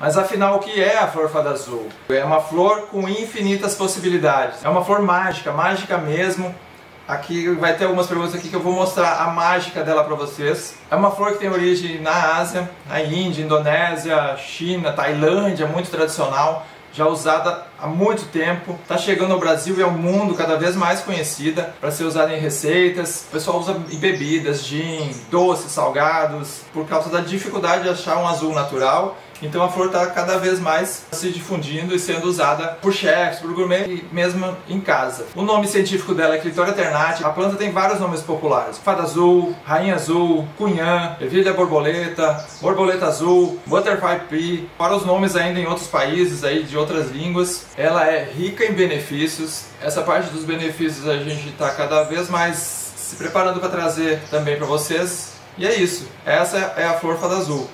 Mas afinal, o que é a flor fada azul? É uma flor com infinitas possibilidades. É uma flor mágica, mágica mesmo. Aqui vai ter algumas perguntas aqui que eu vou mostrar a mágica dela para vocês. É uma flor que tem origem na Ásia, na Índia, Indonésia, China, Tailândia, muito tradicional já usada há muito tempo, está chegando ao Brasil e ao mundo cada vez mais conhecida para ser usada em receitas. O pessoal usa em bebidas, gin, doces, salgados, por causa da dificuldade de achar um azul natural então a flor está cada vez mais se difundindo e sendo usada por chefs, por gourmet e mesmo em casa. O nome científico dela é Clitoria ternate. A planta tem vários nomes populares: fada azul, rainha azul, cunhã, ervilha borboleta, borboleta azul, butterfly pea. Para os nomes ainda em outros países aí de outras línguas, ela é rica em benefícios. Essa parte dos benefícios a gente está cada vez mais se preparando para trazer também para vocês. E é isso. Essa é a flor fada azul.